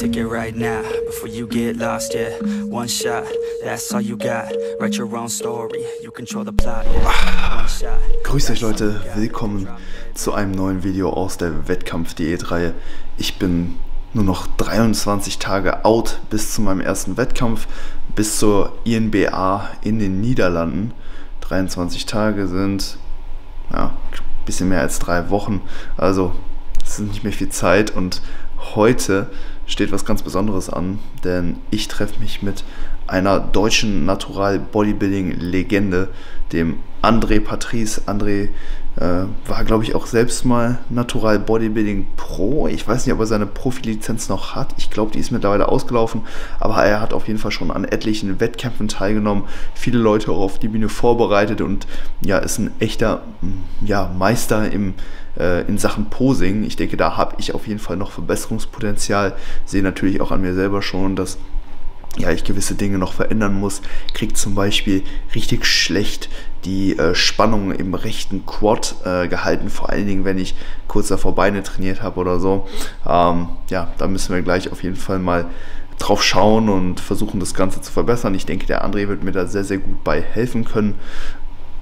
Ticket right now before you get lost, yeah. One shot, that's all you got. Write your own story, you control the plot, yeah. One shot. Grüß euch Leute, willkommen zu einem neuen Video aus der Wettkampf-Diät-Reihe. Ich bin nur noch 23 Tage out bis zu meinem ersten Wettkampf, bis zur INBA in den Niederlanden. 23 Tage sind ja, ein bisschen mehr als drei Wochen, also es ist nicht mehr viel Zeit und heute steht was ganz Besonderes an, denn ich treffe mich mit einer deutschen Natural Bodybuilding Legende, dem André Patrice. André äh, war, glaube ich, auch selbst mal Natural Bodybuilding Pro. Ich weiß nicht, ob er seine Profilizenz noch hat. Ich glaube, die ist mittlerweile ausgelaufen. Aber er hat auf jeden Fall schon an etlichen Wettkämpfen teilgenommen, viele Leute auch auf die Bühne vorbereitet und ja, ist ein echter ja, Meister im, äh, in Sachen Posing. Ich denke, da habe ich auf jeden Fall noch Verbesserungspotenzial. Sehe natürlich auch an mir selber schon, dass ja, ich gewisse Dinge noch verändern muss, kriegt zum Beispiel richtig schlecht die äh, Spannung im rechten Quad äh, gehalten, vor allen Dingen, wenn ich kurz davor Beine trainiert habe oder so. Ähm, ja, da müssen wir gleich auf jeden Fall mal drauf schauen und versuchen, das Ganze zu verbessern. Ich denke, der André wird mir da sehr, sehr gut bei helfen können.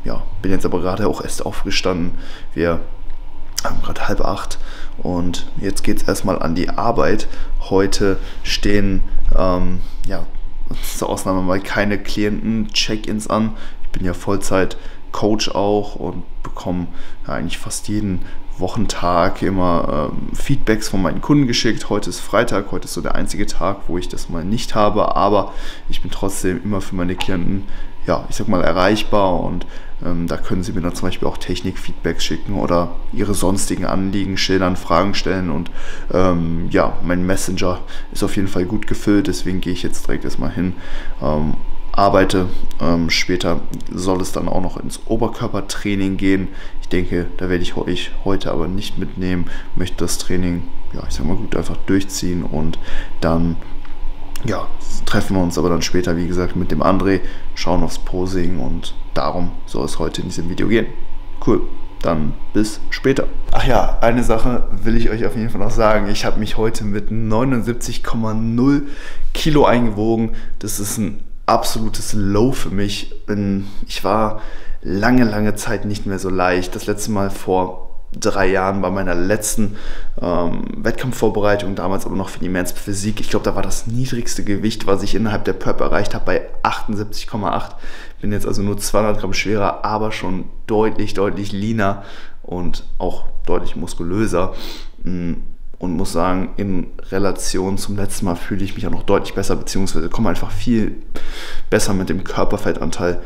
Ja, bin jetzt aber gerade auch erst aufgestanden. Wir haben gerade halb acht und jetzt geht es erstmal an die Arbeit. Heute stehen ähm, ja, zur Ausnahme mal keine Klienten-Check-ins an. Ich bin ja Vollzeit-Coach auch und bekomme ja, eigentlich fast jeden Wochentag immer ähm, Feedbacks von meinen Kunden geschickt. Heute ist Freitag, heute ist so der einzige Tag, wo ich das mal nicht habe, aber ich bin trotzdem immer für meine Klienten, ja, ich sag mal, erreichbar und ähm, da können Sie mir dann zum Beispiel auch Technik-Feedbacks schicken oder Ihre sonstigen Anliegen schildern, Fragen stellen. Und ähm, ja, mein Messenger ist auf jeden Fall gut gefüllt, deswegen gehe ich jetzt direkt erstmal hin. Ähm, arbeite. Ähm, später soll es dann auch noch ins Oberkörpertraining gehen. Ich denke, da werde ich euch heute aber nicht mitnehmen. Möchte das Training, ja, ich sag mal gut, einfach durchziehen und dann ja, treffen wir uns aber dann später, wie gesagt, mit dem André, schauen aufs Posing und darum soll es heute in diesem Video gehen. Cool, dann bis später. Ach ja, eine Sache will ich euch auf jeden Fall noch sagen. Ich habe mich heute mit 79,0 Kilo eingewogen. Das ist ein absolutes Low für mich. Ich war lange, lange Zeit nicht mehr so leicht. Das letzte Mal vor drei Jahren bei meiner letzten ähm, Wettkampfvorbereitung, damals aber noch für die Men's Physik. Ich glaube, da war das niedrigste Gewicht, was ich innerhalb der Prep erreicht habe, bei 78,8. Bin jetzt also nur 200 Gramm schwerer, aber schon deutlich, deutlich leaner und auch deutlich muskulöser. Mm, und muss sagen, in Relation zum letzten Mal fühle ich mich auch noch deutlich besser, beziehungsweise komme einfach viel besser mit dem Körperfettanteil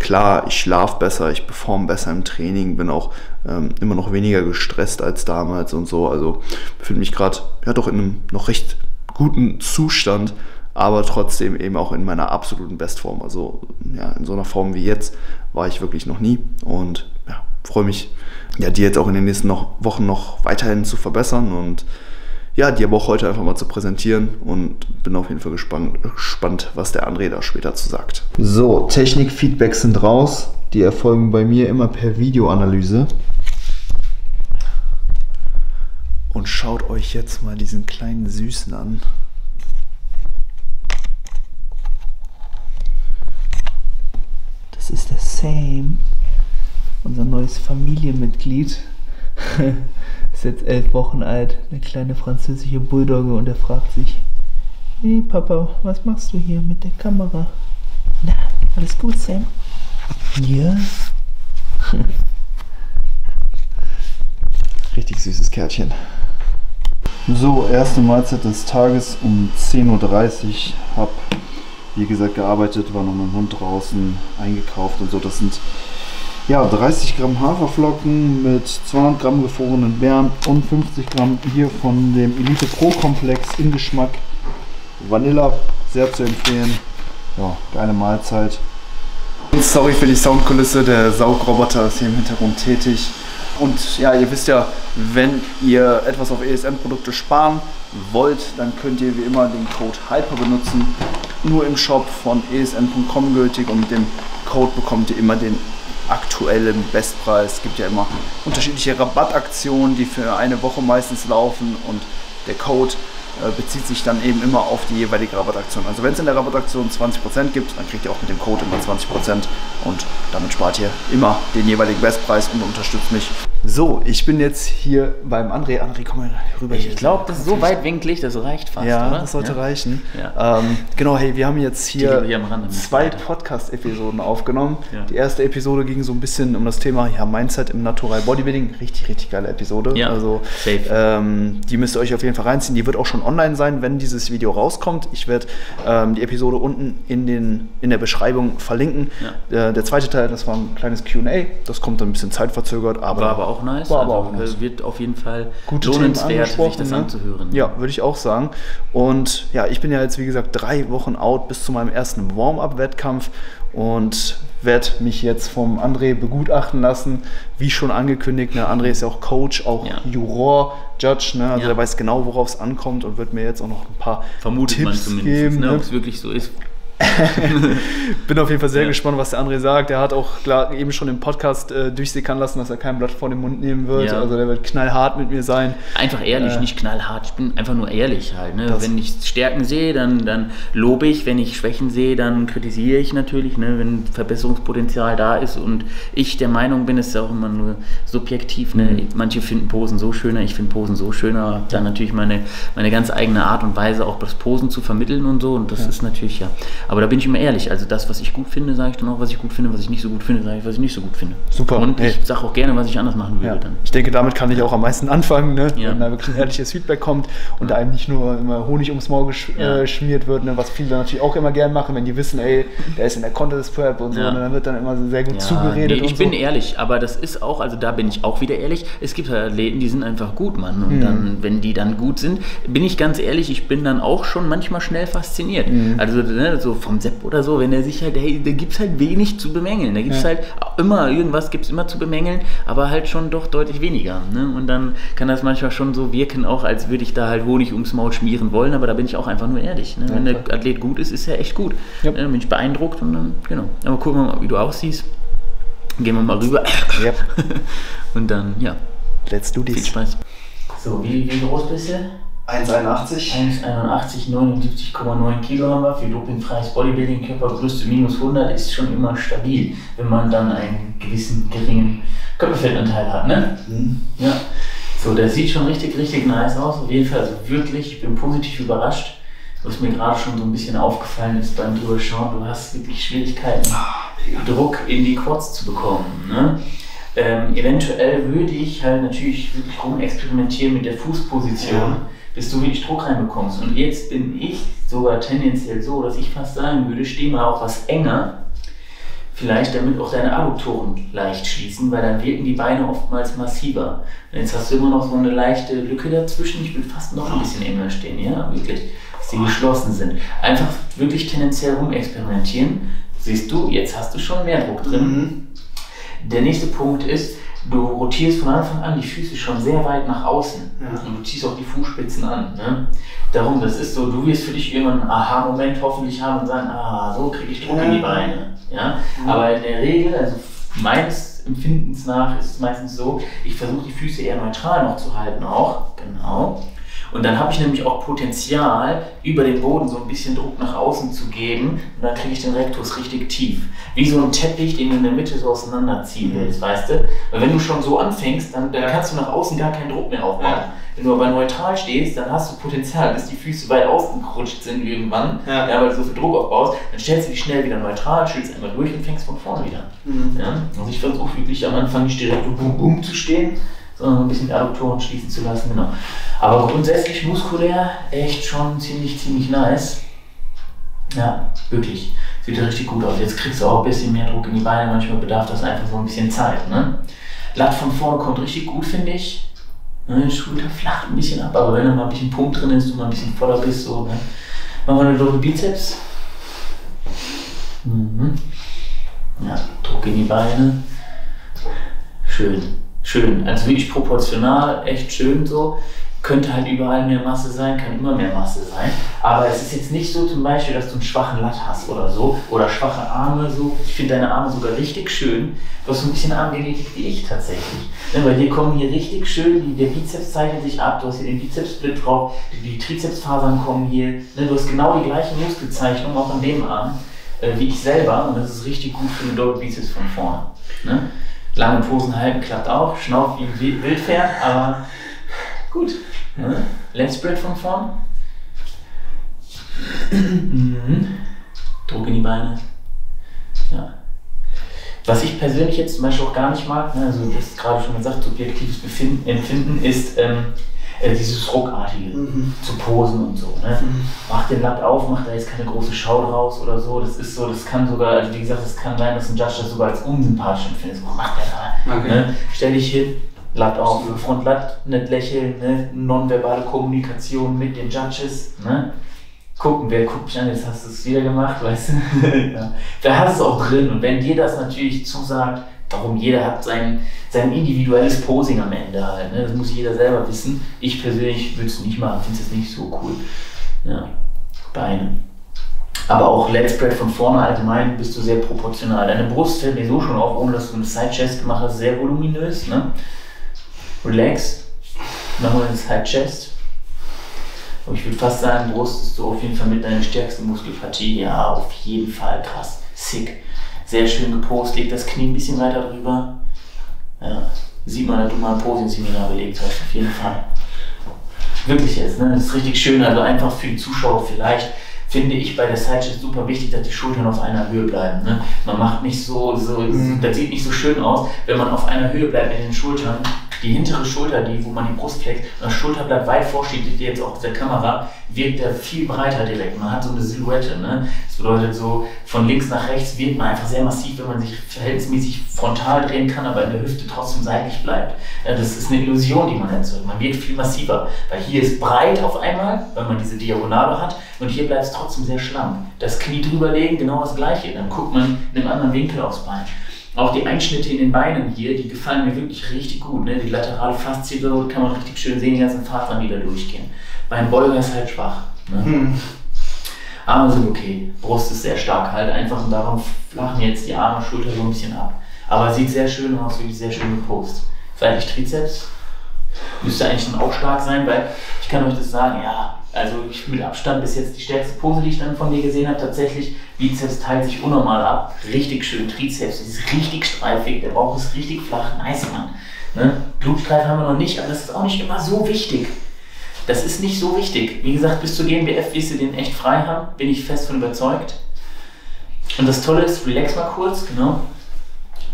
Klar, ich schlafe besser, ich performe besser im Training, bin auch ähm, immer noch weniger gestresst als damals und so. Also befinde mich gerade ja doch in einem noch recht guten Zustand, aber trotzdem eben auch in meiner absoluten Bestform. Also ja, in so einer Form wie jetzt war ich wirklich noch nie und ja, freue mich, ja, die jetzt auch in den nächsten noch Wochen noch weiterhin zu verbessern und ja, die aber auch heute einfach mal zu präsentieren und bin auf jeden Fall gespannt, gespannt was der André da später zu sagt. So, Technik-Feedbacks sind raus. Die erfolgen bei mir immer per Videoanalyse. Und schaut euch jetzt mal diesen kleinen Süßen an. Das ist der Same, unser neues Familienmitglied. ist jetzt elf Wochen alt, eine kleine französische Bulldogge und er fragt sich, hey Papa, was machst du hier mit der Kamera? Na, alles gut, Sam? Ja. Richtig süßes Kärtchen. So, erste Mahlzeit des Tages um 10.30 Uhr. Hab, wie gesagt, gearbeitet, war noch mit dem Hund draußen, eingekauft und so. Das sind ja, 30 Gramm Haferflocken mit 200 Gramm gefrorenen Beeren und 50 Gramm hier von dem Elite Pro Komplex in Geschmack Vanilla. Sehr zu empfehlen. Ja, geile Mahlzeit. Sorry für die Soundkulisse, der Saugroboter ist hier im Hintergrund tätig. Und ja, ihr wisst ja, wenn ihr etwas auf ESN-Produkte sparen wollt, dann könnt ihr wie immer den Code HYPER benutzen. Nur im Shop von esn.com gültig und mit dem Code bekommt ihr immer den aktuellen Bestpreis. Es gibt ja immer unterschiedliche Rabattaktionen, die für eine Woche meistens laufen und der Code äh, bezieht sich dann eben immer auf die jeweilige Rabattaktion. Also wenn es in der Rabattaktion 20% gibt, dann kriegt ihr auch mit dem Code immer 20% und damit spart ihr immer den jeweiligen Bestpreis und unterstützt mich. So, ich bin jetzt hier beim André. André, komm mal rüber. Ich glaube, das ist so weitwinklig, das reicht fast, ja, oder? das sollte ja. reichen. Ja. Ähm, genau, hey, wir haben jetzt hier, hier zwei. Podcast-Episoden aufgenommen. Ja. Die erste Episode ging so ein bisschen um das Thema ja, Mindset im Natural Bodybuilding. Richtig, richtig geile Episode. Ja, also, safe. ähm, die müsst ihr euch auf jeden Fall reinziehen. Die wird auch schon online sein, wenn dieses Video rauskommt. Ich werde ähm, die Episode unten in, den, in der Beschreibung verlinken. Äh, der zweite Teil, das war ein kleines QA. Das kommt dann ein bisschen zeitverzögert, aber War aber auch nice. War aber also, auch nice. äh, Wird auf jeden Fall gute lohnenswert, sich das ne? anzuhören. Ja, würde ich auch sagen. Und ja, ich bin ja jetzt, wie gesagt, drei Wochen out bis zu meinem ersten Warm-up-Wettkampf und werde mich jetzt vom André begutachten lassen. Wie schon angekündigt, ne, André ist ja auch Coach, auch Ja. Juror, Judge, ne, also Ja. der weiß genau, worauf es ankommt und wird mir jetzt auch noch ein paar Vermutet man Tipps zumindest, geben. ne, ne? ob es wirklich so ist. Bin auf jeden Fall sehr Ja. gespannt, was der André sagt. Er hat auch klar, eben schon im Podcast äh, durchsickern lassen, dass er kein Blatt vor den Mund nehmen wird. Ja. Also der wird knallhart mit mir sein. Einfach ehrlich, Äh, nicht knallhart. Ich bin einfach nur ehrlich halt. Ne? Wenn ich Stärken sehe, dann, dann lobe ich. Wenn ich Schwächen sehe, dann kritisiere ich natürlich. Ne? Wenn Verbesserungspotenzial da ist und ich der Meinung bin, ist ja auch immer nur subjektiv. Ne? Mhm. Manche finden Posen so schöner, ich finde Posen so schöner. Dann natürlich meine, meine ganz eigene Art und Weise, auch das Posen zu vermitteln und so. Und das ist natürlich ja. Aber da bin ich immer ehrlich. Also das, was ich gut finde, sage ich dann auch, was ich gut finde. Was ich nicht so gut finde, sage ich, was ich nicht so gut finde. Super. Und Hey. ich sage auch gerne, was ich anders machen würde Ja. dann. Ich denke, damit kann ich auch am meisten anfangen, ne? Ja. wenn da wirklich ein ehrliches Feedback kommt und da einem nicht nur immer Honig ums Maul gesch Ja. äh, wird, ne? was viele natürlich auch immer gern machen, wenn die wissen, ey, der ist in der Contest Prep und so, Ja. ne? dann wird dann immer sehr gut Ja, zugeredet nee, ich und bin so. ehrlich, aber das ist auch, also da bin ich auch wieder ehrlich. Es gibt halt Athleten, die sind einfach gut, Mann. Und Mhm. dann, wenn die dann gut sind, bin ich ganz ehrlich, ich bin dann auch schon manchmal schnell fasziniert. Mhm. Also ne, so vom Sepp oder so, wenn er sich halt, hey, da gibt es halt wenig zu bemängeln. Da gibt es Ja. halt immer, irgendwas gibt es immer zu bemängeln, aber halt schon doch deutlich weniger. Ne? Und dann kann das manchmal schon so wirken, auch als würde ich da halt Honig ums Maul schmieren wollen, aber da bin ich auch einfach nur ehrlich. Ne? Ja, wenn der klar. Athlet gut ist, ist er echt gut. Ja. Ja, dann bin ich beeindruckt und dann, genau. Aber gucken wir mal, wie du aussiehst. Gehen wir mal rüber. Yep. Und dann, ja, Let's do viel this. Spaß. So, wie, wie groß bist du? 1,81. 1,81, 79,9 Kilo haben wir. Für dopingfreies Bodybuilding, Körpergröße minus 100 ist schon immer stabil, wenn man dann einen gewissen geringen Körperfettanteil hat, ne? Mhm. Ja. So, der sieht schon richtig, richtig nice aus. Auf jeden Fall, also wirklich, ich bin positiv überrascht. Was mir gerade schon so ein bisschen aufgefallen ist beim drüber schauen, du hast wirklich Schwierigkeiten, Druck in die Quads zu bekommen. Ne? Ähm, eventuell würde ich halt natürlich wirklich rumexperimentieren mit der Fußposition, Ja. Bis du wirklich Druck reinbekommst. Und jetzt bin ich sogar tendenziell so, dass ich fast sagen würde, steh mal auch was enger, vielleicht damit auch deine Adduktoren leicht schließen, weil dann wirken die Beine oftmals massiver. Und jetzt hast du immer noch so eine leichte Lücke dazwischen. Ich will fast noch ein bisschen enger stehen, ja, wirklich, dass die geschlossen sind. Einfach wirklich tendenziell rumexperimentieren. Siehst du, jetzt hast du schon mehr Druck drin. Mhm. Der nächste Punkt ist, du rotierst von Anfang an die Füße schon sehr weit nach außen. Ja. Und du ziehst auch die Fußspitzen an. Ne? Darum, das ist so, du wirst für dich irgendwann einen Aha-Moment hoffentlich haben und sagen, ah, so kriege ich Druck in die Beine. Ja? Aber in der Regel, also meines Empfindens nach, ist es meistens so, ich versuche die Füße eher neutral noch zu halten auch. Genau. Und dann habe ich nämlich auch Potenzial, über den Boden so ein bisschen Druck nach außen zu geben. Und dann kriege ich den Rektus richtig tief. Wie so ein Teppich, den du in der Mitte so auseinanderziehen willst, weißt du? Weil wenn du schon so anfängst, dann, dann kannst du nach außen gar keinen Druck mehr aufbauen. Ja. Wenn du aber neutral stehst, dann hast du Potenzial, bis die Füße weit außen gerutscht sind irgendwann, Ja. ja. weil du so viel Druck aufbaust. Dann stellst du dich schnell wieder neutral, schützt einmal durch und fängst von vorne wieder. Mhm. Ja? Also ich versuche wirklich am Anfang nicht direkt boom boom zu stehen, sondern ein bisschen die Adduktoren schließen zu lassen. Genau. Aber grundsätzlich muskulär echt schon ziemlich, ziemlich nice. Ja, wirklich. Sieht richtig gut aus. Jetzt kriegst du auch ein bisschen mehr Druck in die Beine. Manchmal bedarf das einfach so ein bisschen Zeit. Ne? Latt von vorne kommt richtig gut, finde ich. Ne, Schulter flacht ein bisschen ab, aber wenn da mal ein bisschen Pump drin ist, du mal ein bisschen voller bist, so. Ne? Machen wir eine Doppel Bizeps. Mhm. Ja, Druck in die Beine. Schön, schön. Also wirklich proportional, echt schön so. Könnte halt überall mehr Masse sein, kann immer mehr Masse sein. Aber es ist jetzt nicht so zum Beispiel, dass du einen schwachen Latt hast oder so. Oder schwache Arme so. Ich finde deine Arme sogar richtig schön. Du hast so ein bisschen Armgenetik wie ich tatsächlich. Ne, weil dir kommen hier richtig schön, der Bizeps zeichnet sich ab. Du hast hier den Bizepssplit drauf. Die, die Trizepsfasern kommen hier. Ne, du hast genau die gleiche Muskelzeichnung auch an dem Arm äh, wie ich selber. Und das ist richtig gut für den Double Bizeps von vorne. Ne? Lange Posen halten klappt auch. Schnauf wie ein Wildpferd, aber gut. Ne? Lens Spread von vorn. Mhm. Druck in die Beine. Ja. Was ich persönlich jetzt zum Beispiel auch gar nicht mag, ne, also das gerade schon gesagt, subjektives Befinden, Empfinden ist ähm, äh, dieses Ruckartige mhm. zu posen und so. Ne? Mhm. Mach den Latt auf, mach da jetzt keine große Schau draus oder so. Das ist so, das kann sogar, also wie gesagt, es kann sein, dass ein Judge das sogar als unsympathisch empfindet. Was macht der da? Okay. Ne? Stell dich hin, Latt auf, Frontlatt, nicht lächeln, ne? nonverbale Kommunikation mit den Judges. Ne? gucken, wer guckt mich an, jetzt hast du es wieder gemacht, weißt du? ja. Da hast du es auch drin. Und wenn dir das natürlich zusagt, warum jeder hat sein, sein individuelles Posing am Ende halt. Ne? Das muss jeder selber wissen. Ich persönlich würde es nicht machen, finde es nicht so cool. Ja, Beine. Aber auch Let's Spread von vorne allgemein bist du sehr proportional. Deine Brust fällt mir so schon auf, ohne dass du eine Side Chest gemacht hast, sehr voluminös. Ne? Relax. Wir eine Side Chest. Aber ich würde fast sagen, Brust ist so auf jeden Fall mit deiner stärksten Muskelpartie. Ja, auf jeden Fall krass. Sick. Sehr schön gepostet. Leg das Knie ein bisschen weiter drüber. Ja, sieht man, dass du mal ein Posing-Seminar belegt hast, auf jeden Fall. Wirklich jetzt, ne? Das ist richtig schön. Also einfach für die Zuschauer vielleicht finde ich bei der Sidechest super wichtig, dass die Schultern auf einer Höhe bleiben. Ne? Man macht nicht so, so mhm. das sieht nicht so schön aus, wenn man auf einer Höhe bleibt mit den Schultern die hintere Schulter, die, wo man die Brust flext, und das Schulterblatt weit vorsteht, die jetzt auch auf der Kamera, wirkt er viel breiter direkt. Man hat so eine Silhouette. Ne? Das bedeutet so, von links nach rechts wirkt man einfach sehr massiv, wenn man sich verhältnismäßig frontal drehen kann, aber in der Hüfte trotzdem seitlich bleibt. Das ist eine Illusion, die man erzeugt. Man wirkt viel massiver, weil hier ist breit auf einmal, weil man diese Diagonale hat, und hier bleibt es trotzdem sehr schlank. Das Knie drüberlegen, genau das gleiche. Dann guckt man in einem anderen Winkel aufs Bein. Auch die Einschnitte in den Beinen hier, die gefallen mir wirklich richtig gut. Ne? Die laterale Faszie kann man richtig schön sehen, die ganzen Fasern wieder durchgehen. Beinbeuger ist halt schwach. Ne? Hm. Arme sind okay, Brust ist sehr stark halt einfach und darum flachen jetzt die Arme, Schulter so ein bisschen ab. Aber sieht sehr schön aus, wirklich sehr schön gepostet. Seitlich Trizeps müsste eigentlich dann auch stark sein, weil ich kann euch das sagen, ja, also ich, mit Abstand bis jetzt die stärkste Pose, die ich dann von dir gesehen habe, tatsächlich. Bizeps teilt sich unnormal ab. Richtig schön. Trizeps ist richtig streifig. Der Bauch ist richtig flach. Nice, Mann. Ne? Blutstreif haben wir noch nicht, aber das ist auch nicht immer so wichtig. Das ist nicht so wichtig. Wie gesagt, bis zur GmbF wirst du den echt frei haben. Bin ich fest von überzeugt. Und das Tolle ist, relax mal kurz, genau.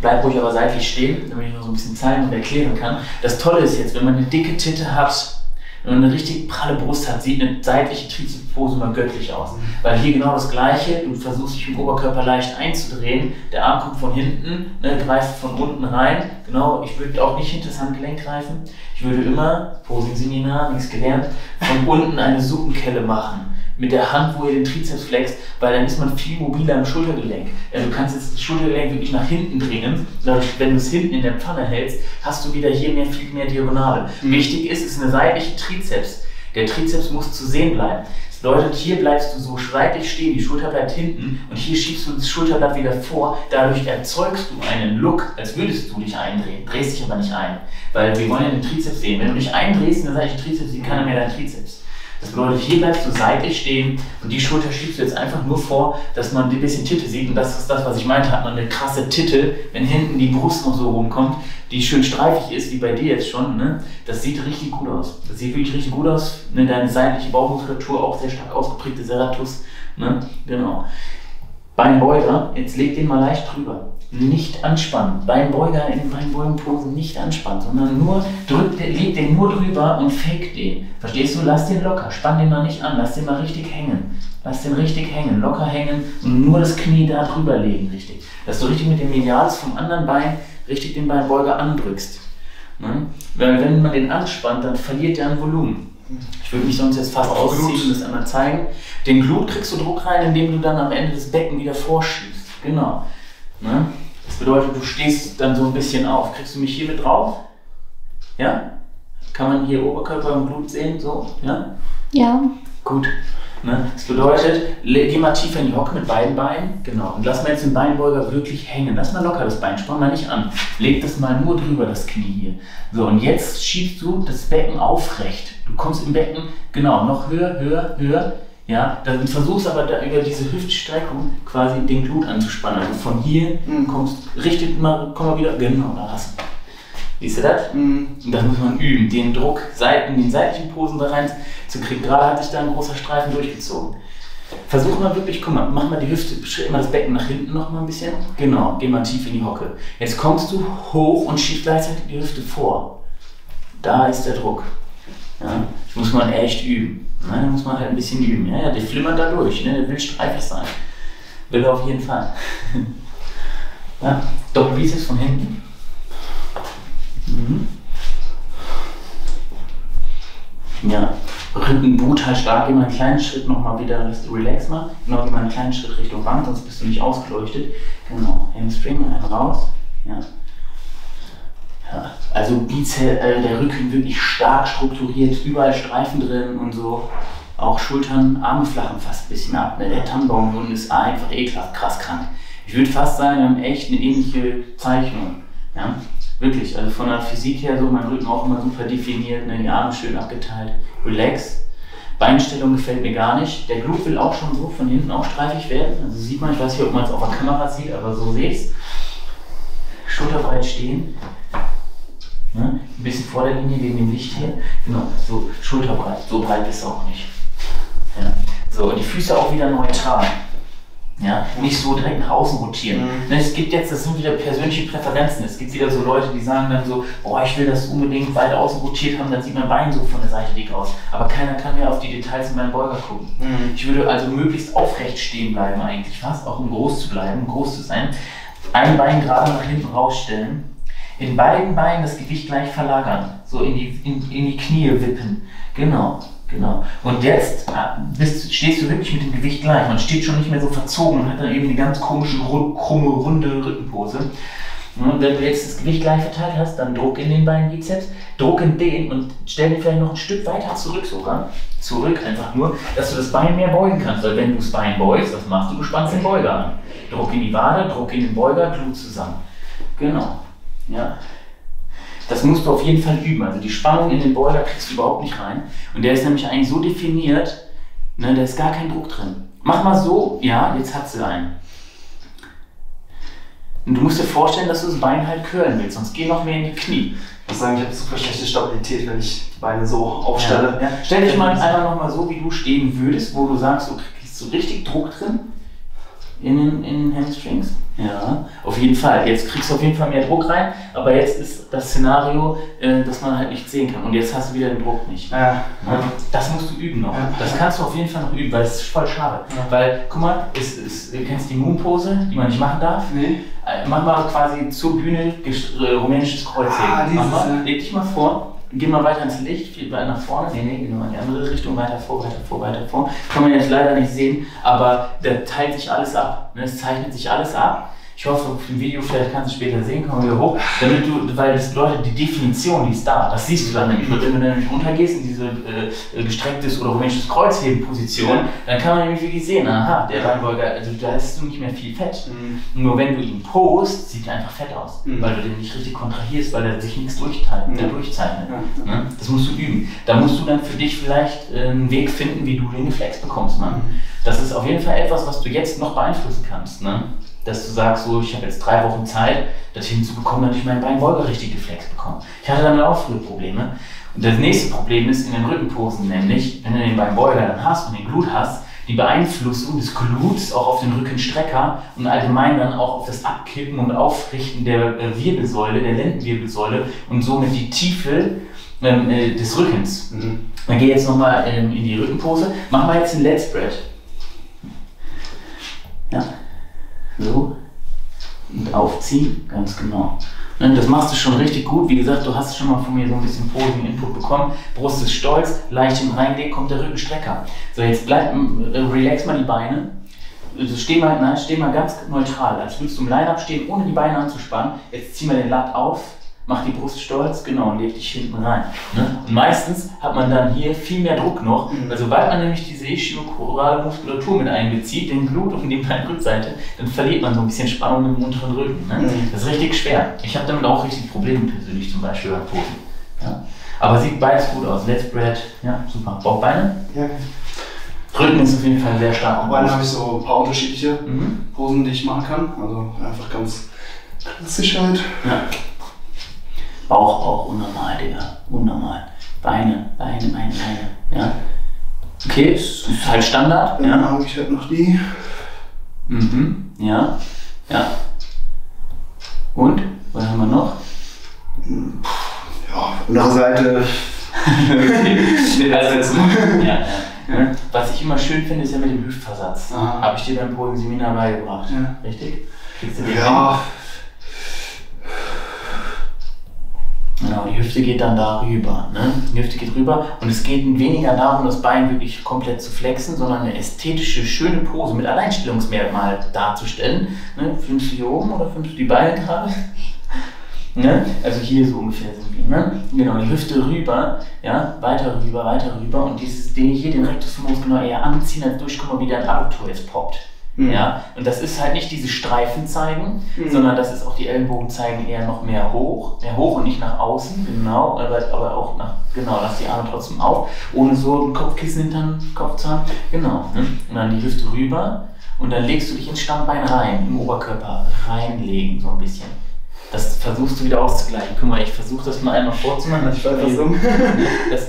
Bleib ruhig aber seitlich stehen, damit ich noch so ein bisschen zeigen und erklären kann. Das Tolle ist jetzt, wenn man eine dicke Titte hat, wenn man eine richtig pralle Brust hat, sieht eine seitliche Trizepspose mal göttlich aus. Weil hier genau das Gleiche, du versuchst dich im Oberkörper leicht einzudrehen, der Arm kommt von hinten, ne, greift von unten rein. Genau, ich würde auch nicht hinter das Handgelenk greifen. Ich würde immer, Posing-Seminar, nichts gelernt, von unten eine Suppenkelle machen mit der Hand, wo ihr den Trizeps flext, weil dann ist man viel mobiler im Schultergelenk. Also du kannst jetzt das Schultergelenk wirklich nach hinten bringen. Dadurch, wenn du es hinten in der Pfanne hältst, hast du wieder hier mehr, viel mehr Diagonale. Mhm. Wichtig ist, es ist eine seitliche Trizeps. Der Trizeps muss zu sehen bleiben. Das bedeutet, hier bleibst du so seitlich stehen, die Schulter bleibt hinten und hier schiebst du das Schulterblatt wieder vor. Dadurch erzeugst du einen Look, als würdest du dich eindrehen. Drehst dich aber nicht ein. Weil wir wollen ja den Trizeps sehen. Wenn du dich eindrehst in der seitlichen Trizeps, sieht keiner mehr deinen Trizeps. Das bedeutet, hier bleibst du seitlich stehen und die Schulter schiebst du jetzt einfach nur vor, dass man ein bisschen Titte sieht. Und das ist das, was ich meinte, hat man eine krasse Titte, wenn hinten die Brust noch so rumkommt, die schön streifig ist, wie bei dir jetzt schon. Ne? Das sieht richtig gut aus. Das sieht wirklich richtig gut aus. Ne? Deine seitliche Bauchmuskulatur auch sehr stark ausgeprägte Serratus. Ne? Genau. Beinbeuger, jetzt leg den mal leicht drüber nicht anspannen. Beinbeuger in Beinbeugenpose nicht anspannen, sondern nur drück, leg den nur drüber und fake den. Verstehst du? Lass den locker, spann den mal nicht an, lass den mal richtig hängen. Lass den richtig hängen, locker hängen und nur das Knie da drüber legen, richtig. Dass du richtig mit dem Medials vom anderen Bein richtig den Beinbeuger andrückst. Ne? Weil wenn man den anspannt, dann verliert der an Volumen. Ich würde mich sonst jetzt fast Auf ausziehen und das einmal zeigen. Den Glut kriegst du Druck rein, indem du dann am Ende das Becken wieder vorschiebst. Genau. Ne? Das bedeutet, du stehst dann so ein bisschen auf. Kriegst du mich hier mit drauf? Ja? Kann man hier Oberkörper und Blut sehen? So? Ja? Ja. Gut. Ne? Das bedeutet, geh mal tiefer in die Hocke mit beiden Beinen. Genau. Und lass mal jetzt den Beinbeuger wirklich hängen. Lass mal locker das Bein, spann mal nicht an. Leg das mal nur drüber, das Knie hier. So, und jetzt schiebst du das Becken aufrecht. Du kommst im Becken, genau, noch höher, höher, höher. Ja, dann versuchst aber da über diese Hüftstreckung quasi den Glut anzuspannen. Also von hier kommst, richtet mal, komm mal wieder, genau, da hast du. Siehst du das? Und das muss man üben, den Druck Seiten, in den seitlichen Posen da rein zu kriegen. Gerade hat sich da ein großer Streifen durchgezogen. Versuch mal wirklich, guck mal, mach mal die Hüfte, schritt mal das Becken nach hinten noch mal ein bisschen. Genau, geh mal tief in die Hocke. Jetzt kommst du hoch und schiebst gleichzeitig die Hüfte vor. Da ist der Druck. Ja, das muss man echt üben. Ne? Da muss man halt ein bisschen üben. Ja, ja, der flimmert da durch, ne? der will streifig sein. Will er auf jeden Fall. ja, Doppelbizeps von hinten. Mhm. Ja, Rückenboot halt stark, mal einen kleinen Schritt nochmal wieder, relax mal. Genau, mal einen kleinen Schritt Richtung Wand, sonst bist du nicht ausgeleuchtet. Genau, Hamstring, einen raus. Ja. Ja, also Bizeps, äh, der Rücken wirklich stark strukturiert, überall Streifen drin und so. Auch Schultern, Arme flachen fast ein bisschen ab. Ne? Der Tannenbaumhund ist einfach ekelhaft, krass krank. Ich würde fast sagen, wir haben echt eine ähnliche Zeichnung. Ja? Wirklich, also von der Physik her so, mein Rücken auch immer super definiert, ne? die Arme schön abgeteilt, relax. Beinstellung gefällt mir gar nicht. Der Glut will auch schon so von hinten auch streifig werden. Also sieht man, ich weiß nicht, ob man es auf der Kamera sieht, aber so sehe ich es. Schulterbreit stehen. Ne? Ein bisschen vor der Linie wegen dem Licht hier. Genau, so schulterbreit. So breit bist du auch nicht. Ja. So, und die Füße auch wieder neutral. Ja, nicht so direkt nach außen rotieren. Ne, Es gibt jetzt, das sind wieder persönliche Präferenzen. Es gibt wieder so Leute, die sagen dann so, boah, ich will das unbedingt weit außen rotiert haben, dann sieht mein Bein so von der Seite dick aus. Aber keiner kann mehr auf die Details in meinem Beuger gucken. Ich würde also möglichst aufrecht stehen bleiben eigentlich fast, auch um groß zu bleiben, um groß zu sein. Ein Bein gerade nach hinten rausstellen. In beiden Beinen das Gewicht gleich verlagern. So in die, in, in die Knie wippen. Genau, genau. Und jetzt äh, bist, stehst du wirklich mit dem Gewicht gleich. Man steht schon nicht mehr so verzogen und hat dann eben die ganz komische, ru- krumme, runde Rückenpose. Und wenn du jetzt das Gewicht gleich verteilt hast, dann Druck in den beiden Bizeps, Druck in den und stell den vielleicht noch ein Stück weiter zurück sogar. Zurück einfach nur, dass du das Bein mehr beugen kannst. Weil wenn du das Bein beugst, was machst du? Du spannst den Beuger an. Druck in die Wade, Druck in den Beuger, Glut zusammen. Genau. Ja. Das musst du auf jeden Fall üben. Also die Spannung in den Beuger kriegst du überhaupt nicht rein. Und der ist nämlich eigentlich so definiert, ne, da ist gar kein Druck drin. Mach mal so, ja, jetzt hat sie einen. Und du musst dir vorstellen, dass du das Bein halt curlen willst, sonst geh noch mehr in die Knie. Ich muss sagen, ich habe super schlechte Stabilität, wenn ich die Beine so aufstelle. Ja. Stell dich mal einfach nochmal so, wie du stehen würdest, wo du sagst, du kriegst so richtig Druck drin in den, in den Hamstrings. Ja, auf jeden Fall. Jetzt kriegst du auf jeden Fall mehr Druck rein, aber jetzt ist das Szenario, äh, dass man halt nicht sehen kann. Und jetzt hast du wieder den Druck nicht. Ja. Ja, Das musst du üben noch. Ja. Das kannst du auf jeden Fall noch üben, weil es ist voll schade. Ja. Weil, guck mal, es, es, du kennst die Moon-Pose, die man nicht machen darf. Nee. Äh, Mach mal quasi zur Bühne äh, rumänisches Kreuzheben. Ah, dieses, Mach mal, ja. leg dich mal vor, geh mal weiter ins Licht, viel weiter nach vorne. Nee, nee, genau in die andere Richtung, weiter vor, weiter vor, weiter vor. Kann man jetzt leider nicht sehen, aber da teilt sich alles ab. Ne? Es zeichnet sich alles ab. Ich hoffe, auf dem Video, vielleicht kannst du später sehen, kommen wir hoch, damit du, weil das bedeutet, die Definition, die ist da, das siehst du dann nämlich. Wenn du dann nämlich runtergehst in diese äh, gestrecktes oder rumänisches Kreuzheben-Position, dann kann man nämlich wirklich sehen, aha, der Beinbeuger, also da hast du nicht mehr viel Fett. Nur wenn du ihn post, sieht er einfach fett aus, Mhm. weil du den nicht richtig kontrahierst, weil er sich nichts durchteilt, äh, durchzeichnet. Ne? Das musst du üben. Da musst du dann für dich vielleicht äh, einen Weg finden, wie du den geflext bekommst. Ne? Mhm. Das ist auf jeden Fall etwas, was du jetzt noch beeinflussen kannst. Ne? Dass du sagst, so, ich habe jetzt drei Wochen Zeit, das hinzubekommen, dass ich meinen Beinbeuger richtig geflext bekomme. Ich hatte damit auch früher Probleme. Und das nächste Problem ist in den Rückenposen, nämlich, wenn du den Beinbeuger dann hast und den Glut hast, die Beeinflussung des Gluts auch auf den Rückenstrecker und allgemein dann auch auf das Abkippen und Aufrichten der äh, Wirbelsäule, der Lendenwirbelsäule und somit die Tiefe ähm, äh, des Rückens. Mhm. Dann geh jetzt nochmal ähm, in die Rückenpose. Mach mal jetzt den Leg Spread. Ja. So. Und aufziehen, ganz genau. Das machst du schon richtig gut. Wie gesagt, du hast schon mal von mir so ein bisschen Posing-Input bekommen. Brust ist stolz, leicht hinten reingelegt, kommt der Rückenstrecker. So, jetzt bleib, äh, relax mal die Beine. Also steh mal, nein, steh mal ganz neutral, als würdest du im Line-Up stehen, ohne die Beine anzuspannen. Jetzt zieh mal den Lat auf, mach die Brust stolz, genau, und leg dich hinten rein. Ne? Und meistens hat man dann hier viel mehr Druck noch, Mhm. weil sobald man nämlich diese ischiochorale Muskulatur mit einbezieht, den Glut und die Beinrückseite, dann verliert man so ein bisschen Spannung im unteren Rücken. Ne? Mhm. Das ist richtig schwer. Ich habe damit auch richtig Probleme persönlich, zum Beispiel beim Posen. Ja? Aber sieht beides gut aus. Let's Spread, ja, super. Bauchbeine. Ja. Rücken ist auf jeden Fall sehr stark. Auch Beine habe ich so ein paar unterschiedliche Mhm. Posen, die ich machen kann. Also einfach ganz klassisch halt. Ja. Bauch auch unnormal, Digga. Unnormal. Beine, Beine, Beine, Beine. Ja. Okay, ist, ist halt Standard. Dann Ja. habe ich halt noch die. Mhm. Ja. Ja. Und? Was haben wir noch? Ja, andere Seite. okay. Also, ja, ja. Was ich immer schön finde, ist ja mit dem Hüftversatz. Habe ich dir beim Posenseminar beigebracht. Ja. Richtig? Kriegst du die Hüfte geht dann darüber. Ne? Die Hüfte geht rüber und es geht weniger darum, das Bein wirklich komplett zu flexen, sondern eine ästhetische, schöne Pose mit Alleinstellungsmerkmal darzustellen. Ne? Filmst du hier oben oder filmst du die Beine gerade? Ne? Also hier so ungefähr sind wir. Ne? Genau, die Hüfte rüber, ja, weiter rüber, weiter rüber und dieses, den hier, den Rectus femoris genau eher anziehen, als durchgucken, wie der Adduktor jetzt poppt. Mhm. Ja, und das ist halt nicht diese Streifen zeigen, Mhm. sondern das ist auch die Ellenbogen zeigen eher noch mehr hoch, mehr hoch und nicht nach außen, genau, aber, aber auch nach, genau, lass die Arme trotzdem auf, ohne so ein Kopfkissen hinter den Kopf zu haben, genau, ne? und dann die Hüfte rüber und dann legst du dich ins Standbein rein, im Oberkörper reinlegen, so ein bisschen. Das versuchst du wieder auszugleichen. Guck mal, ich versuche das mal einmal vorzumachen. wir- was um. das,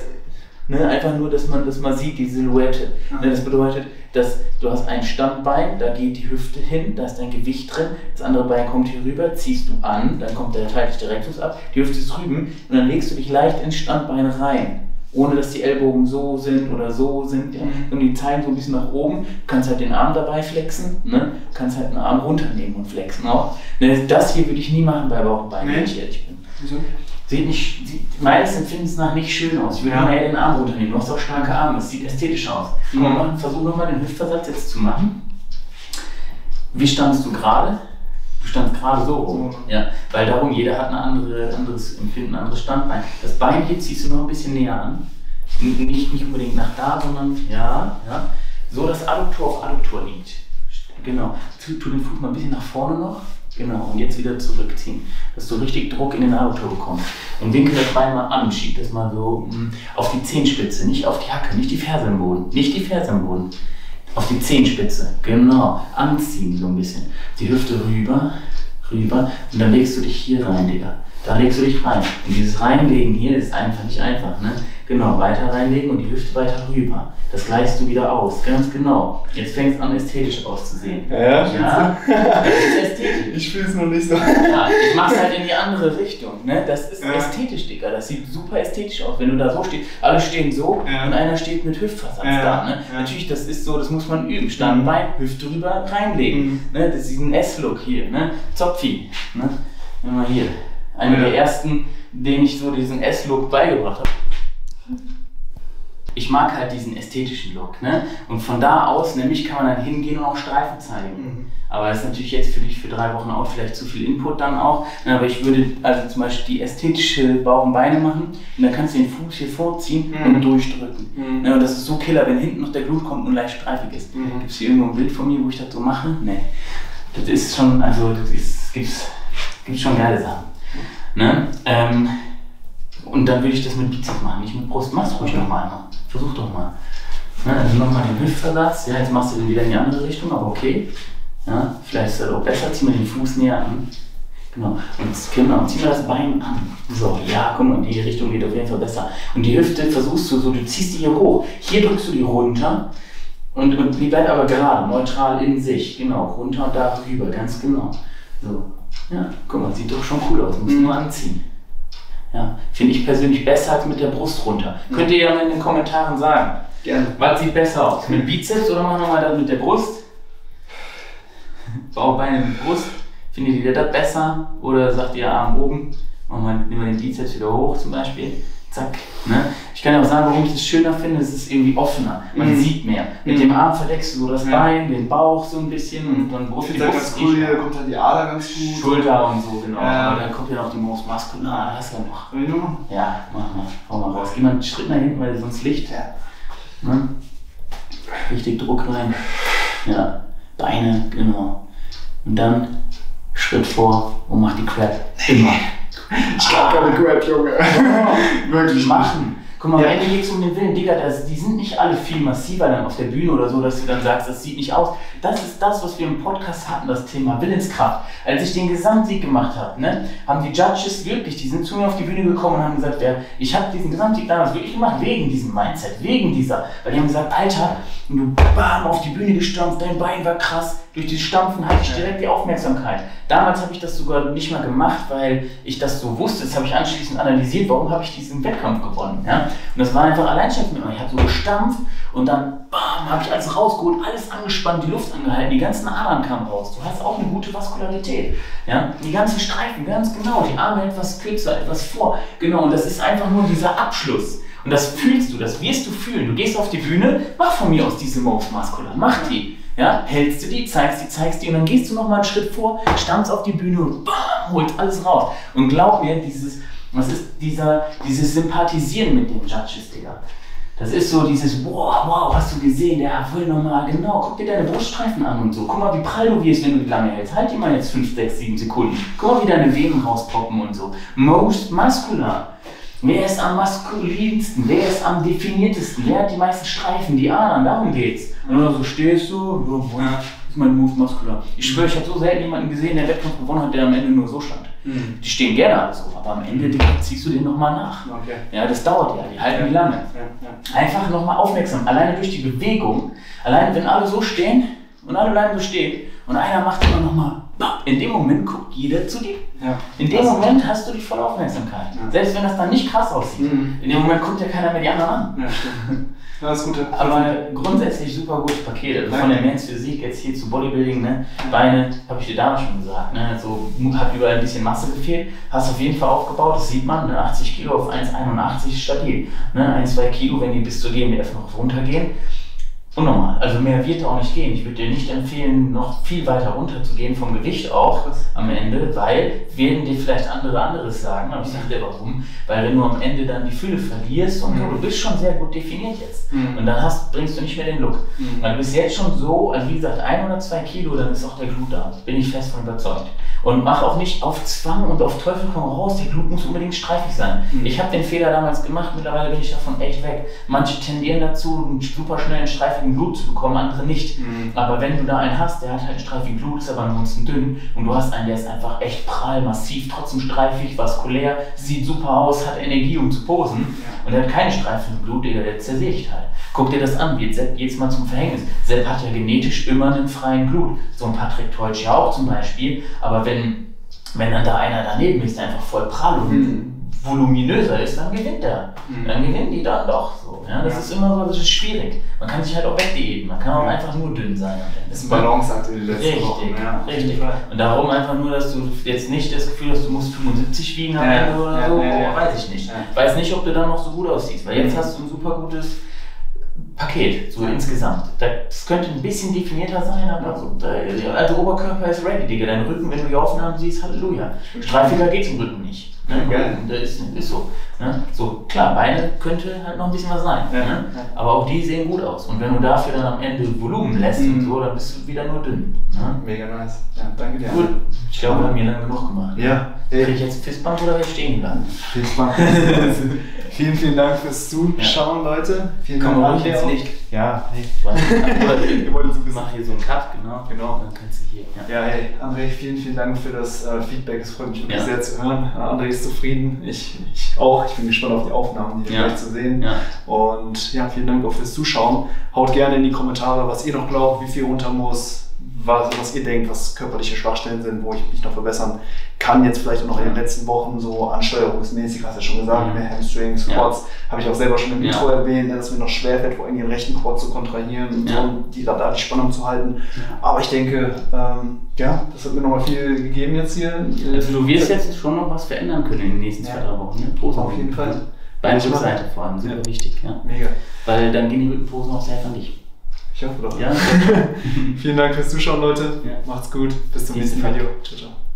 ne, einfach nur, dass man das mal sieht, die Silhouette. Ne, das bedeutet, dass du hast ein Standbein, da geht die Hüfte hin, da ist dein Gewicht drin, das andere Bein kommt hier rüber, ziehst du an, dann kommt der Teil des Rectus ab, die Hüfte ist drüben und dann legst du dich leicht ins Standbein rein. Ohne dass die Ellbogen so sind oder so sind. Ja. Mhm. Und die zeigen so ein bisschen nach oben. Du kannst halt den Arm dabei flexen. Ne? Du kannst halt einen Arm runternehmen und flexen auch. Ne, Das hier würde ich nie machen bei Bauch und Bein, wenn Nee. ich ehrlich bin. Wieso? Sieht, nicht, sieht meines Empfindens nach nicht schön aus. Ich würde Ja. mal eher den Arm runternehmen. Du hast auch starke Arme. Es sieht ästhetisch aus. Mhm. Komm, mal, versuch nochmal den Hüftversatz jetzt zu machen. Wie standst du gerade? Du standst gerade so rum. So. Ja, weil darum, jeder hat ein andere, anderes Empfinden, ein anderes Standbein. Das Bein hier ziehst du noch ein bisschen näher an. Nicht, nicht unbedingt nach da, sondern ja, ja. So, dass Adduktor auf Adduktor liegt. Genau. Tu, tu den Fuß mal ein bisschen nach vorne noch. Genau. Und jetzt wieder zurückziehen. Dass du richtig Druck in den Adduktor bekommst. Und winkel das Bein mal an. Schieb das mal so mm, auf die Zehenspitze. Nicht auf die Hacke, nicht die Ferse im Boden. Nicht die Ferse im Boden. Auf die Zehenspitze. Genau. Anziehen so ein bisschen. Die Hüfte rüber, rüber. Und dann legst du dich hier rein, Digga. Da legst du dich rein. Und dieses Reinlegen hier ist einfach nicht einfach, ne? Genau, weiter reinlegen und die Hüfte weiter rüber. Das gleichst du wieder aus, ganz genau. Jetzt fängt es an, ästhetisch auszusehen. Ja, Ja, das ist ästhetisch. Ich fühle es noch nicht so. Ja, ich mach's halt in die andere Richtung. Ne? Das ist Ja. ästhetisch, Digga. Das sieht super ästhetisch aus. Wenn du da so stehst, alle stehen so Ja. und einer steht mit Hüftversatz Ja, da. Ne? ja. Natürlich, das ist so, das muss man üben. Standbein, Hüfte rüber, reinlegen. Mhm. Ne? Das ist diesen S-Look hier. Ne? Zopfi. Ne? Immer hier. Einer Ja. der ersten, denen ich so diesen S-Look beigebracht habe. Ich mag halt diesen ästhetischen Look. Ne? Und von da aus nämlich kann man dann hingehen und auch Streifen zeigen. Mhm. Aber das ist natürlich jetzt für dich für drei Wochen auch vielleicht zu viel Input dann auch. Ne, Aber ich würde also zum Beispiel die ästhetische Bauch und Beine machen und dann kannst du den Fuß hier vorziehen Mhm. und durchdrücken. Mhm. Ne, und das ist so killer, wenn hinten noch der Glut kommt und leicht streifig ist. Mhm. Gibt es hier irgendwo ein Bild von mir, wo ich das so mache? Nee. Das ist schon, also gibt's, gibt's schon geile Sachen. Ne? Ähm, und dann würde ich das mit Bizeps machen, nicht mit Brust. Mach's ruhig nochmal einmal. Versuch doch mal. Ne? Also nochmal den Hüftversatz. Ja, jetzt machst du den wieder in die andere Richtung, aber okay. Ja, vielleicht ist das auch besser. Zieh mal den Fuß näher an. Genau. Und genau, zieh mal das Bein an. So, ja, guck mal, die Richtung geht auf jeden Fall besser. Und die Hüfte versuchst du so, du ziehst die hier hoch. Hier drückst du die runter. Und, und die bleibt aber gerade, neutral in sich. Genau, runter und da rüber, ganz genau. So. Ja, guck mal, sieht doch schon cool aus. Muss Mhm. nur anziehen. Ja, finde ich persönlich besser als mit der Brust runter. Könnt ihr ja mal in den Kommentaren sagen. Gerne. Was sieht besser aus? Mit Bizeps oder machen wir mal das mit der Brust? Bauchbeine mit Brust. Findet ihr das besser? Oder sagt ihr Arm oben? Machen wir, nehmen wir den Bizeps wieder hoch zum Beispiel. Zack. Ne? Ich kann ja auch sagen, warum ich es schöner finde, es ist irgendwie offener. Man Mhm. sieht mehr. Mit Mhm. dem Arm verdeckst du so das Ja. Bein, den Bauch so ein bisschen und dann Brust, halt Brust ganz cool, eh hier kommt halt die Ader ganz gut. Schulter und so, genau. Ja. Aber dann kommt ja noch die Most Muscular, das ist ja noch. Will ich? Ja, mach mal, hau mal raus. Geh mal einen Schritt nach hinten, weil sonst Licht. Ja. Ne? Richtig Druck rein. Ja, Beine, genau. Und dann Schritt vor und mach die Crab. Immer. Ich kann keine Crap, Junge. Wirklich. Machen. Guck mal, Ja. Ende geht es um den Willen. Digga, das, die sind nicht alle viel massiver dann auf der Bühne oder so, dass du dann sagst, das sieht nicht aus. Das ist das, was wir im Podcast hatten, das Thema Willenskraft. Als ich den Gesamtsieg gemacht habe, ne, haben die Judges wirklich, die sind zu mir auf die Bühne gekommen und haben gesagt, wer, ich habe diesen Gesamtsieg damals wirklich gemacht, wegen diesem Mindset, wegen dieser. Weil die haben gesagt, Alter, du bam, auf die Bühne gestampft, dein Bein war krass, durch dieses Stampfen hatte ich direkt die Aufmerksamkeit. Damals habe ich das sogar nicht mal gemacht, weil ich das so wusste. Das habe ich anschließend analysiert, warum habe ich diesen Wettkampf gewonnen. Ja? Und das war einfach Alleinstellungsmerkmal. Ich habe so gestampft und dann bam, habe ich alles rausgeholt, alles angespannt, die Luft angehalten, die ganzen Adern kamen raus. Du hast auch eine gute Vaskularität. Ja? Die ganzen Streifen, ganz genau, die Arme etwas kürzer, etwas vor. Genau, und das ist einfach nur dieser Abschluss. Und das fühlst du, das wirst du fühlen. Du gehst auf die Bühne, mach von mir aus diese Most Muscular, mach die. Ja, hältst du die, zeigst die, zeigst die und dann gehst du noch mal einen Schritt vor, stammst auf die Bühne und bam, holt alles raus. Und glaub mir, dieses, was ist dieser, dieses Sympathisieren mit den Judges, Digga. Das ist so dieses, boah, wow, hast du gesehen, der will nochmal, genau, guck dir deine Bruststreifen an und so. Guck mal, wie prall du wirst, wenn du die lange hältst. Halt die mal jetzt 5, 6, 7 Sekunden. Guck mal, wie deine Venen rauspoppen und so. Most muscular. Wer ist am maskulinsten? Wer ist am definiertesten? Wer hat die meisten Streifen? Die Adern, darum geht's. Und dann so stehst du, ja, ja, ist mein Move muscular. Ich schwöre, ich habe so selten jemanden gesehen, der Wettkampf gewonnen hat, der am Ende nur so stand. Mhm. Die stehen gerne alle so, aber am Ende ziehst du den nochmal nach. Okay. Ja, das dauert ja, die halten die lange. Ja, ja. Einfach nochmal aufmerksam, alleine durch die Bewegung, alleine wenn alle so stehen und alle bleiben so stehen und einer macht immer nochmal, in dem Moment guckt jeder zu dir. Ja. In dem Moment hast du die volle Aufmerksamkeit. Ja. Selbst wenn das dann nicht krass aussieht. Mhm. In dem Moment guckt ja keiner mehr die anderen an. Ja, stimmt. Das ist gut. Aber grundsätzlich super gutes Paket. Also von der Men's Physik jetzt hier zu Bodybuilding, ne? Beine, habe ich dir damals schon gesagt, ne? So hat überall ein bisschen Masse gefehlt. Hast auf jeden Fall aufgebaut, das sieht man, ne? 80 Kilo auf 1,81 ist stabil. Ne? 1, 2 Kilo, wenn die bis zur GmbF noch runtergehen. Unnormal. Also mehr wird auch nicht gehen. Ich würde dir nicht empfehlen, noch viel weiter runter zu gehen, vom Gewicht auch am Ende, weil werden dir vielleicht andere anderes sagen, aber ich sage dir warum. Weil wenn du am Ende dann die Fülle verlierst und so, Mhm. du bist schon sehr gut definiert jetzt. Mhm. Und dann hast, bringst du nicht mehr den Look. Mhm. Weil du bist jetzt schon so, also wie gesagt, ein oder zwei Kilo, dann ist auch der Glut da. Bin ich fest von überzeugt. Und mach auch nicht auf Zwang und auf Teufel komm raus, der Glut muss unbedingt streifig sein. Mhm. Ich habe den Fehler damals gemacht, mittlerweile bin ich davon echt weg. Manche tendieren dazu, einen super schnellen streifigen Glut zu bekommen, andere nicht. Mhm. Aber wenn du da einen hast, der hat halt einen streifigen Glut, ist aber ansonsten dünn und du hast einen, der ist einfach echt prall, massiv, trotzdem streifig, vaskulär, sieht super aus, hat Energie, um zu posen und der hat keine streifigen Glut, Digga, der zersägt halt. Guck dir das an, wird Sepp jetzt mal zum Verhängnis. Sepp hat ja genetisch immer einen freien Glut. So ein Patrick Teutsch ja auch zum Beispiel, aber wenn, wenn dann da einer daneben ist, der einfach voll prall und Mhm. Voluminöser ist, dann gewinnt er. Mhm. Dann gewinnen die dann doch so. Ja? Das Ja. ist immer so, das ist schwierig. Man kann sich halt auch wegdiäten, man kann auch Ja. einfach nur dünn sein. Das ist ein Balanceakt in den letzten Richtig, Wochen. Ja, richtig. Und darum einfach nur, dass du jetzt nicht das Gefühl hast, du musst 75 wiegen am Ende oder so, weiß ich nicht. Weiß nicht, ob du dann noch so gut aussiehst, weil jetzt Mhm. hast du ein super gutes Paket, so insgesamt. Das könnte ein bisschen definierter sein, aber so, der alte Oberkörper ist ready, Digga. Dein Rücken, wenn du die Aufnahmen siehst, Halleluja. Streifiger geht's im Rücken nicht. Ne? Geil. Das ist, ist so. Ne? So, klar, Beine könnte halt noch ein bisschen was sein. Ja, Ne? Aber auch die sehen gut aus. Und wenn du dafür dann am Ende Volumen lässt und Mhm. so, dann bist du wieder nur dünn. Ne? Mega nice. Ja, danke dir. Gut, ich glaube, wir haben hier lang genug gemacht. Ja, Krieg ich ey, jetzt Fistbump oder ich stehen bleiben? Spaß. vielen, vielen Dank fürs Zuschauen, Leute. Vielen Komm Dank dir auch. Licht. Ja, hey. Oder Ihr wolltet so ich mache hier so einen Cut, genau. Genau. Dann kannst du hier. Ja. Ja, hey, André, vielen, vielen Dank für das äh, Feedback. Es freut mich wirklich Ja. sehr zu hören. André ist zufrieden. Ich, ich auch. Ich bin gespannt auf die Aufnahmen, die Ja. gleich zu sehen. Ja. Und ja, vielen Dank auch fürs Zuschauen. Haut gerne in die Kommentare, was ihr noch glaubt, wie viel runter muss, was, was ihr denkt, was körperliche Schwachstellen sind, wo ich mich noch verbessern kann. Jetzt vielleicht auch noch in den letzten Wochen so ansteuerungsmäßig, hast du ja schon gesagt, Mhm. ne, Hamstrings, Ja. Quads, habe ich auch selber schon im Ja. Intro erwähnt, ne, dass mir noch schwerfällt, vor allem den rechten Quad zu kontrahieren und Ja. so, um die, da die Spannung zu halten. Aber ich denke, ähm, ja, das hat mir nochmal viel gegeben jetzt hier. Also du wirst jetzt schon noch was verändern können in den nächsten Ja. zwei, drei Wochen. Ne? Groß Auf jeden Fall. Beine Ich mache. Rückseite vor allem, super Ja. wichtig. Ja. Mega. Weil dann gehen die Rückenposen auch sehr von dich. Ich hoffe doch. Ja? Vielen Dank fürs Zuschauen, Leute. Ja. Macht's gut. Bis zum nächsten. Video. Ciao, ciao.